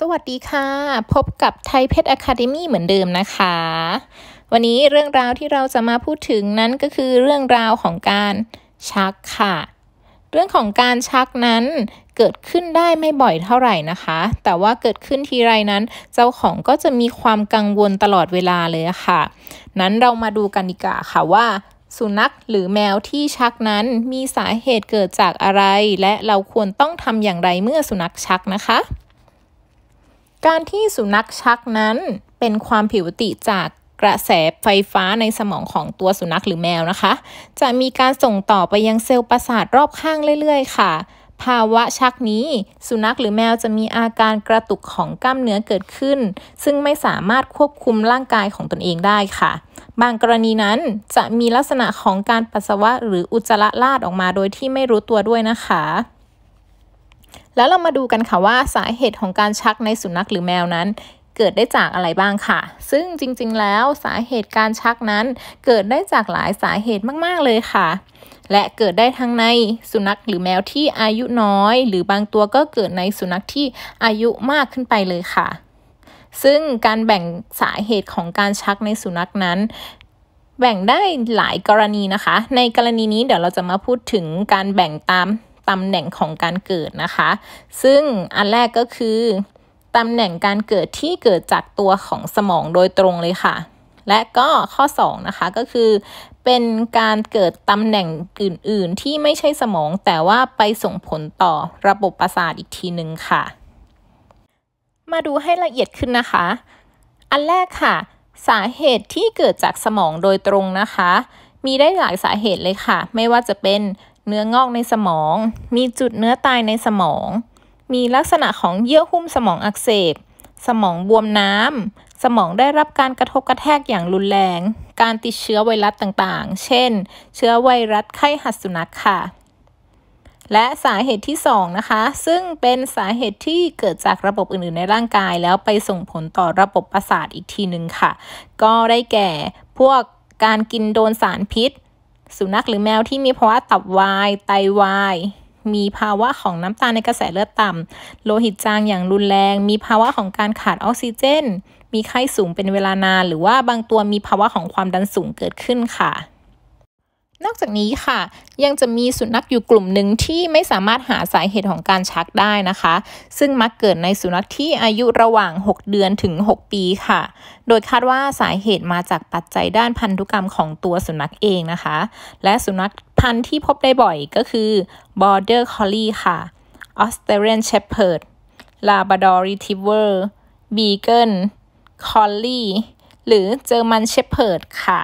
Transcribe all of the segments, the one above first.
สวัสดีค่ะ พบกับไทยเพชรอะคาเดมี่เหมือนเดิมนะคะ วันนี้เรื่องราวที่เราจะมาพูดถึงนั้นก็คือเรื่องราวของการชักค่ะ เรื่องของการชักนั้น เกิดขึ้นได้ไม่บ่อยเท่าไหร่นะคะ แต่ว่าเกิดขึ้นทีไรนั้น เจ้าของก็จะมีความกังวลตลอดเวลาเลยค่ะ นั้นเรามาดูกันดีกว่าค่ะว่าสุนัขหรือแมวที่ชักนั้นมีสาเหตุเกิดจากอะไร และเราควรต้องทำอย่างไรเมื่อสุนัขชักนะคะ การที่สุนัขชักนั้นเป็นความผิวติจากกระแสไฟฟ้าในสมองของตัวสุนัขหรือแมวนะคะ จะมีการส่งต่อไปยังเซลล์ประสาทรอบข้างเรื่อย ๆ ค่ะ ภาวะชักนี้ สุนัขหรือแมวจะมีอาการกระตุกของกล้ามเนื้อเกิดขึ้น ซึ่งไม่สามารถควบคุมร่างกายของตนเองได้ค่ะ บางกรณีนั้นจะมีลักษณะของการปัสสาวะหรืออุจจาระลาดออกมาโดยที่ไม่รู้ตัวด้วยนะคะ แล้วเรามาดูกันค่ะว่าสาเหตุของการชักในสุนัขหรือแมวนั้นเกิดได้จากอะไรบ้างค่ะ ซึ่งจริงๆ แล้วสาเหตุการชักนั้น เกิดได้จากหลายสาเหตุมากๆ เลยค่ะ และเกิดได้ทั้งในสุนัขหรือแมวที่อายุน้อย หรือบางตัวก็เกิดในสุนัขที่อายุมากขึ้นไปเลยค่ะ ซึ่งการแบ่งสาเหตุของการชักในสุนัขนั้น แบ่งได้หลายกรณีนะคะ ในกรณีนี้เดี๋ยวเราจะมาพูดถึงการแบ่งตามตำแหน่งของการเกิดนะคะ ซึ่งอันแรกก็คือตำแหน่งการเกิดที่เกิดจากตัวของสมองโดยตรงเลยค่ะ และก็ข้อ 2 นะคะก็คือ เป็นการเกิดตำแหน่งอื่น ๆ ที่ไม่ใช่สมอง แต่ว่าไปส่งผลต่อระบบประสาทอีกทีหนึ่งค่ะ มาดูให้ละเอียดขึ้นนะคะ อันแรกค่ะ สาเหตุที่เกิดจากสมองโดยตรงนะคะ มีได้หลายสาเหตุเลยค่ะ ไม่ว่าจะเป็นเนื้องอกในสมอง มีจุดเนื้อตายในสมอง มีลักษณะของเยื่อหุ้มสมองอักเสบ สมองบวมน้ำ สมองได้รับการกระทบกระแทกอย่างรุนแรง การติดเชื้อไวรัสต่างๆ เช่น เชื้อไวรัสไข้หัดสุนัขค่ะ และสาเหตุที่ 2 นะคะ ซึ่งเป็นสาเหตุที่เกิดจากระบบอื่นๆในร่างกาย แล้วไปส่งผลต่อระบบประสาทอีกทีหนึ่งค่ะ ก็ได้แก่พวกการกินโดนสารพิษ สุนัขหรือแมวที่มีภาวะตับวาย ไตวาย มีภาวะของน้ำตาลในกระแสเลือดต่ำโลหิตจางอย่างรุนแรง มีภาวะของการขาดออกซิเจน มีไข้สูงเป็นเวลานาน หรือว่าบางตัวมีภาวะของความดันสูงเกิดขึ้นค่ะ นอกจากนี้ค่ะ ยังจะมีสุนัขอยู่กลุ่มหนึ่งที่ไม่สามารถหาสาเหตุของการชักได้นะคะ ซึ่งมักเกิดในสุนัขที่อายุระหว่าง 6 เดือนถึง 6 ปีค่ะ โดยคาดว่าสาเหตุมาจากปัจจัยด้านพันธุกรรมของตัวสุนัขเองนะคะ และสุนัขพันธุ์ที่พบได้บ่อยก็คือ Border Collie ค่ะ Australian Shepherd Labrador Retriever Beagle Collie หรือ German Shepherd ค่ะ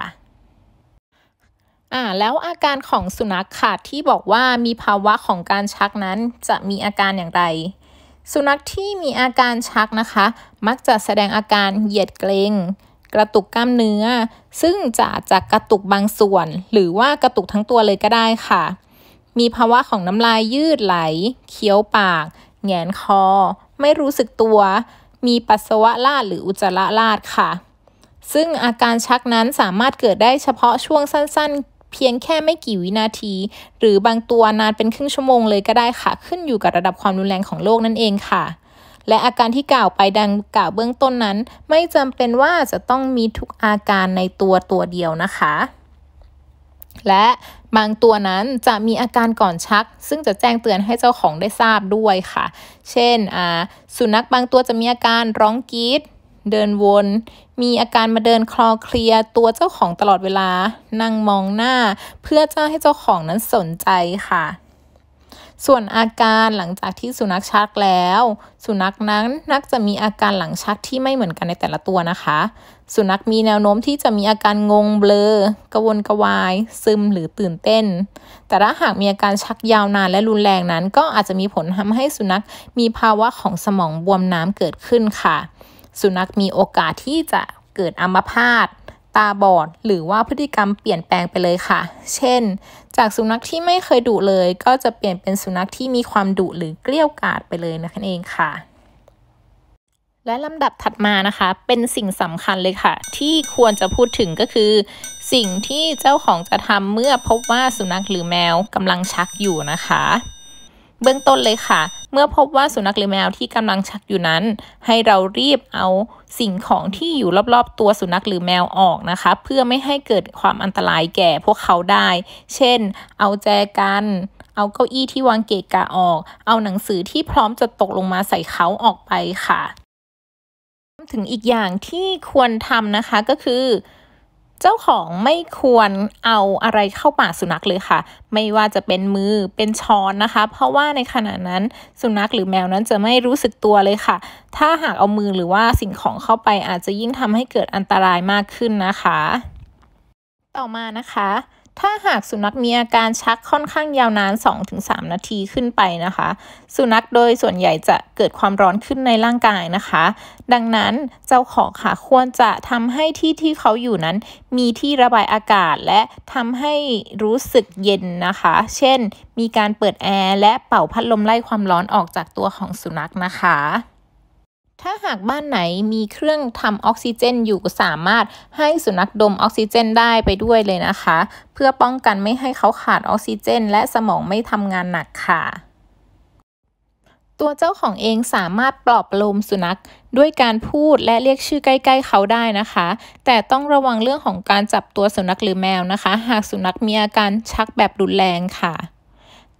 อ่าแล้วอาการของสุนัขค่ะที่บอกว่ามีภาวะของการชักนั้นจะมีอาการอย่างไร สุนัขที่มีอาการชักนะคะ มักจะแสดงอาการเหยียดเกรงกระตุกกล้ามเนื้อ ซึ่งจะจากกระตุกบางส่วน หรือว่ากระตุกทั้งตัวเลยก็ได้ค่ะ มีภาวะของน้ำลายยืดไหล เคี้ยวปาก แงนคอ ไม่รู้สึกตัว มีปัสสาวะลาดหรืออุจจาระลาดค่ะซึ่งอาการชักนั้นสามารถเกิดได้เฉพาะช่วงสั้น เพียงแค่ไม่กี่วินาที หรือบางตัวนานเป็นครึ่งชั่วโมงเลยก็ได้ค่ะ ขึ้นอยู่กับระดับความรุนแรงของโรคนั่นเองค่ะและอาการที่กล่าวไปดังกล่าวเบื้องต้นนั้น ไม่จำเป็นว่าจะต้องมีทุกอาการในตัวตัวเดียวนะคะ และบางตัวนั้นจะมีอาการก่อนชัก ซึ่งจะแจ้งเตือนให้เจ้าของได้ทราบด้วยค่ะ เช่น สุนัขบางตัวจะมีอาการร้องกรีด เดินวน มีอาการมาเดินคลอเคลียตัวเจ้าของตลอดเวลา นั่งมองหน้า เพื่อจะให้เจ้าของนั้นสนใจค่ะ ส่วนอาการหลังจากที่สุนัขชักแล้ว สุนัขนั้นนักจะมีอาการหลังชักที่ไม่เหมือนกันในแต่ละตัวนะคะ สุนัขมีแนวโน้มที่จะมีอาการงงเบลอกระวนกระวาย ซึมหรือตื่นเต้น แต่ถ้าหากมีอาการชักยาวนานและรุนแรงนั้น ก็อาจจะมีผลทำให้สุนัขมีภาวะของสมองบวมน้ำเกิดขึ้นค่ะ สุนัขมีโอกาสที่จะเกิดอัมพาตตาบอด หรือว่าพฤติกรรมเปลี่ยนแปลงไปเลยค่ะ เช่น จากสุนัขที่ไม่เคยดุเลย ก็จะเปลี่ยนเป็นสุนัขที่มีความดุหรือเกลี้ยกล่อมไปเลยนั่นเองค่ะ และลำดับถัดมานะคะ เป็นสิ่งสำคัญเลยค่ะ ที่ควรจะพูดถึงก็คือ สิ่งที่เจ้าของจะทำเมื่อพบว่าสุนัขหรือแมวกำลังชักอยู่นะคะ เบื้องต้นเลยค่ะ เมื่อพบว่าสุนัขหรือแมวที่กำลังชักอยู่นั้น ให้เรารีบเอาสิ่งของที่อยู่รอบๆ ตัวสุนัขหรือแมวออกนะคะ เพื่อไม่ให้เกิดความอันตรายแก่พวกเขาได้ เช่น เอาแจกันเอาเก้าอี้ที่วางเกะกะออก เอาหนังสือที่พร้อมจะตกลงมาใส่เขาออกไปค่ะ ถึงอีกอย่างที่ควรทำนะคะก็คือ เจ้าของไม่ควรเอาอะไรเข้าปากสุนัขเลยค่ะ ไม่ว่าจะเป็นมือเป็นช้อนนะคะ เพราะว่าในขณะนั้นสุนัขหรือแมวนั้นจะไม่รู้สึกตัวเลยค่ะ ถ้าหากเอามือหรือว่าสิ่งของเข้าไปอาจจะยิ่งทำให้เกิดอันตรายมากขึ้นนะคะ ต่อมานะคะ ถ้าหากสุนัขมีอาการชักค่อนข้างยาวนาน 2-3 นาทีขึ้นไปนะคะ สุนัขโดยส่วนใหญ่จะเกิดความร้อนขึ้นในร่างกายนะคะ ดังนั้นเจ้าของค่ะควรจะทำให้ที่ที่เขาอยู่นั้น มีที่ระบายอากาศและทำให้รู้สึกเย็นนะคะ เช่น มีการเปิดแอร์และเป่าพัดลมไล่ความร้อนออกจากตัวของสุนัขนะคะ ถ้าหากบ้านไหนมีเครื่องทำออกซิเจนอยู่สามารถให้สุนัขดมออกซิเจนได้ไปด้วยเลยนะคะ เพื่อป้องกันไม่ให้เขาขาดออกซิเจน และสมองไม่ทำงานหนักค่ะ ตัวเจ้าของเองสามารถปลอบประโลมสุนัขด้วยการพูดและเรียกชื่อใกล้ ๆ เขาได้นะคะ แต่ต้องระวังเรื่องของการจับตัวสุนัขหรือแมวนะคะ หากสุนัขมีอาการชักแบบรุนแรงค่ะ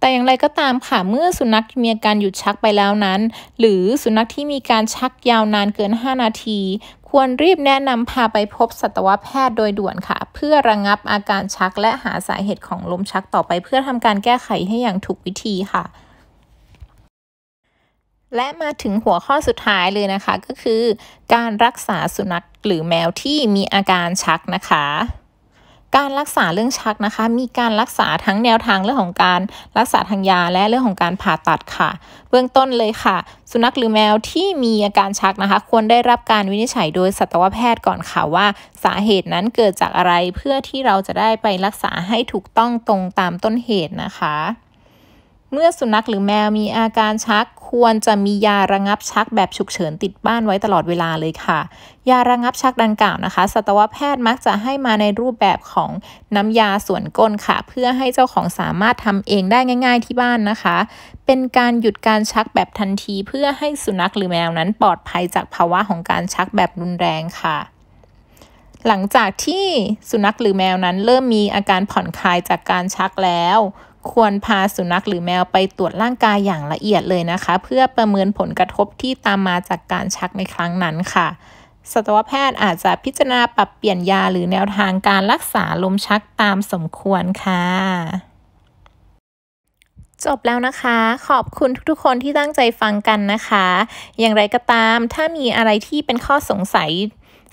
แต่อย่างไรก็ตามค่ะเมื่อสุนัขมีอาการหยุดชักไปแล้วนั้น หรือสุนัขที่มีการชักยาวนานเกิน 5 นาที ควรรีบแนะนำพาไปพบสัตวแพทย์โดยด่วนค่ะ เพื่อระงงับอาการชักและหาสาเหตุของลมชักต่อไป เพื่อทำการแก้ไขให้อย่างถูกวิธีค่ะและมาถึงหัวข้อสุดท้ายเลยนะคะ ก็คือ การรักษาสุนัขหรือแมวที่มีอาการชักนะคะ การรักษาเรื่องชักนะคะ มีการรักษาทั้งแนวทางเรื่องของการรักษาทางยาและเรื่องของการผ่าตัดค่ะ เบื้องต้นเลยค่ะ สุนัขหรือแมวที่มีอาการชักนะคะ ควรได้รับการวินิจฉัยโดยสัตวแพทย์ก่อนค่ะว่า สาเหตุนั้นเกิดจากอะไรเพื่อที่เราจะได้ไปรักษาให้ถูกต้องตรงตามต้นเหตุนะคะ เมื่อสุนัขหรือแมวมีอาการชัก ควรจะมียาระงับชักแบบฉุกเฉินติดบ้านไว้ตลอดเวลาเลยค่ะ ยาระงับชักดังกล่าวนะคะ สัตวแพทย์มักจะให้มาในรูปแบบของน้ำยาส่วนก้นค่ะ เพื่อให้เจ้าของสามารถทำเองได้ง่ายๆที่บ้านนะคะ เป็นการหยุดการชักแบบทันที เพื่อให้สุนัขหรือแมวนั้นปลอดภัยจากภาวะของการชักแบบรุนแรงค่ะหลังจากที่สุนัขหรือแมวนั้นเริ่มมีอาการผ่อนคลายจากการชักแล้ว ควรพาสุนัขหรือแมวไปตรวจร่างกายอย่างละเอียดเลยนะคะ เพื่อประเมินผลกระทบที่ตามมาจากการชักในครั้งนั้นค่ะสัตวแพทย์อาจจะพิจารณาปรับเปลี่ยนยาหรือแนวทางการรักษาลมชักตามสมควรค่ะ จบแล้วนะคะ ขอบคุณทุกๆคนที่ตั้งใจฟังกันนะคะ อย่างไรก็ตามถ้ามีอะไรที่เป็นข้อสงสัย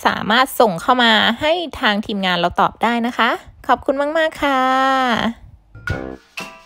สามารถส่งเข้ามาให้ทางทีมงานเราตอบได้นะคะ ขอบคุณมาก ๆ ค่ะ Thank you.